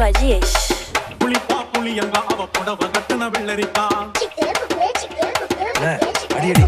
வஜேஷ் புளிப்பா புளியங்கா அவ புடவ கட்டுன வெள்ளரிக்கா. அடியடி.